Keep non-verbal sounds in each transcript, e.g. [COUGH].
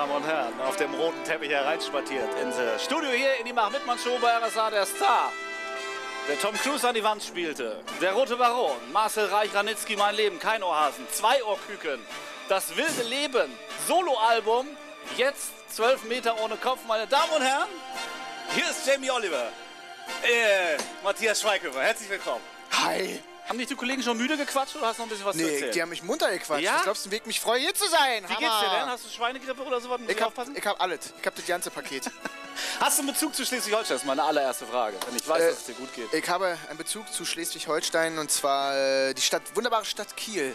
Damen und Herren, auf dem roten Teppich hereinspaziert ins Studio hier in die Mach-Mitmann-Show bei RSA der Star. Der Tom Cruise an die Wand spielte. Der Rote Baron, Marcel Reich-Ranitzky, Mein Leben, kein Ohrhasen, zwei Ohrküken, Das wilde Leben, Soloalbum, jetzt 12 Meter ohne Kopf, meine Damen und Herren. Hier ist Jamie Oliver. Äh, Matthias Schweighöfer, herzlich willkommen. Hi. Haben dich die Kollegen schon müde gequatscht oder hast du noch ein bisschen was zu Nee, erzählen? die haben mich munter gequatscht. Ja? Was glaubst du, Weg mich freue, hier zu sein? Wie geht's dir denn? Hast du Schweinegrippe oder sowas? Muss Ich ich hab, aufpassen? ich hab alles. Ich hab das ganze Paket. [LAUGHS] Hast du einen Bezug zu Schleswig-Holstein? Das ist meine allererste Frage. Denn ich weiß, Äh, dass es dir gut geht. ich habe einen Bezug zu Schleswig-Holstein und zwar äh, die Stadt, wunderbare Stadt Kiel.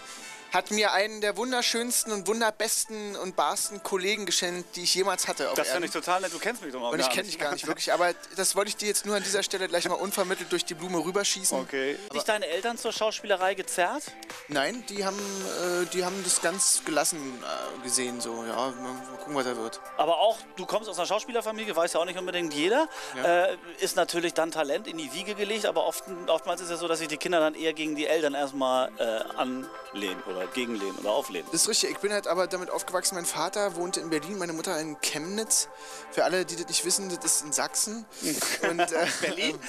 Hat mir einen der wunderschönsten und wunderbesten und barsten Kollegen geschenkt, die ich jemals hatte. Auf Das finde ich total nett. Du kennst mich doch mal Und ich kenne dich gar nicht wirklich, aber das wollte ich dir jetzt nur an dieser Stelle gleich mal unvermittelt durch die Blume rüberschießen. Okay. Haben dich deine Eltern zur Schauspielerei gezerrt? Nein, die haben, äh, die haben das ganz gelassen äh, gesehen, so, ja, mal, gucken, was da wird. Aber auch, du kommst aus einer Schauspielerfamilie, weiß ja auch nicht unbedingt jeder. Ja. Äh, ist natürlich dann Talent in die Wiege gelegt, aber oft, oftmals ist es so, dass sich die Kinder dann eher gegen die Eltern erstmal äh, anlehnen oder gegenlehnen oder auflehnen. Das ist richtig. Ich bin halt aber damit aufgewachsen. Mein Vater wohnte in Berlin, meine Mutter in Chemnitz. Für alle, die das nicht wissen, das ist in Sachsen. [LAUGHS] Und, äh, Berlin?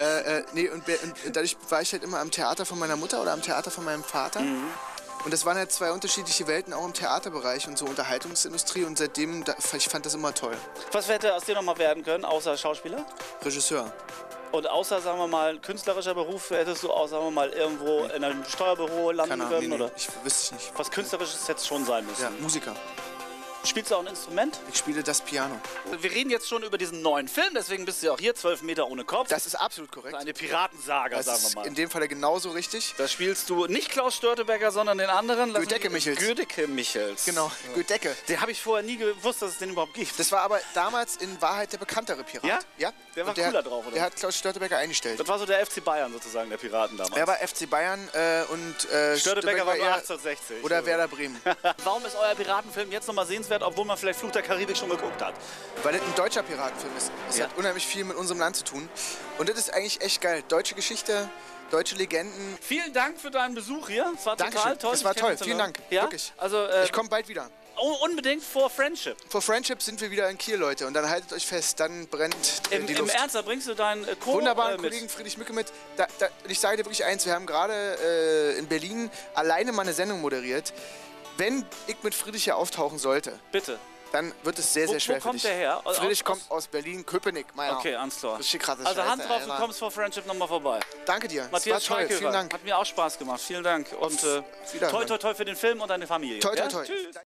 Äh, äh, nee, und, und dadurch war ich halt immer am Theater von meiner Mutter oder am Theater von meinem Vater. Und das waren halt zwei unterschiedliche Welten, auch im Theaterbereich und so Unterhaltungsindustrie. Und seitdem, da, ich fand das immer toll. Was hätte aus dir nochmal werden können, außer Schauspieler? Regisseur. Und außer, sagen wir mal, künstlerischer Beruf, hättest du auch, sagen wir mal, irgendwo in einem Steuerbüro landen Keine Ahnung, können? nee, nee, Oder? ich wüsste ich nicht. Was Künstlerisches hätte es schon sein müssen. Ja, Musiker. Spielst du auch ein Instrument? Ich spiele das Piano. Wir reden jetzt schon über diesen neuen Film, deswegen bist du ja auch hier, 12 Meter ohne Kopf. Das ist absolut korrekt. eine Piratensaga, Das sagen wir ist mal. in dem Falle genauso richtig. Da spielst du nicht Klaus Störtebecker, sondern den anderen. Gödecke mich- Michels. Gödecke Michels. Genau, Gödecke. Den habe ich vorher nie gewusst, dass es den überhaupt gibt. Das war aber damals in Wahrheit der bekanntere Pirat. Ja? Ja. Der war Und cooler drauf, oder? Der hat Klaus Störtebecker eingestellt. Das war so der FC Bayern sozusagen, der Piraten damals. Er war FC Bayern äh, und äh, Störtebecker war nur eher- 1860. Oder Werder Bremen. [LAUGHS] Warum ist euer Piratenfilm jetzt nochmal sehenswert, obwohl man vielleicht Fluch der Karibik schon geguckt hat? Weil das ein deutscher Piratenfilm ist. Es Ja. hat unheimlich viel mit unserem Land zu tun. Und das ist eigentlich echt geil. Deutsche Geschichte, deutsche Legenden. Vielen Dank für deinen Besuch hier. Es war total Dankeschön. toll. Das war toll. Vielen Dank. Ja? Wirklich. Also äh, Ich komme bald wieder. un- unbedingt vor Friendship. Vor Friendship sind wir wieder in Kiel, Leute. Und dann haltet euch fest, dann brennt äh, Im, die Im Luft. Ernst, da bringst du deinen äh, Co Wunderbaren äh. Kollegen Friedrich Mücke mit. Da, da, ich sage dir wirklich eins, wir haben gerade äh, in Berlin alleine mal eine Sendung moderiert. Wenn ich mit Friedrich hier auftauchen sollte, Bitte. dann wird es sehr, Wo- sehr schwer wo für kommt dich. der her? Aus- Friedrich aus- kommt aus Berlin-Köpenick, meiner. Okay, alles klar. Richtig krasse Also Hand drauf, du Alter. kommst vor Friendship nochmal vorbei. Danke dir. Matthias. Schweighöfer. Vielen Dank. Hat mir auch Spaß gemacht. Vielen Dank. Und äh, toi, toi, toi für den Film und deine Familie. Toi, toi, ja? toi. Tschüss.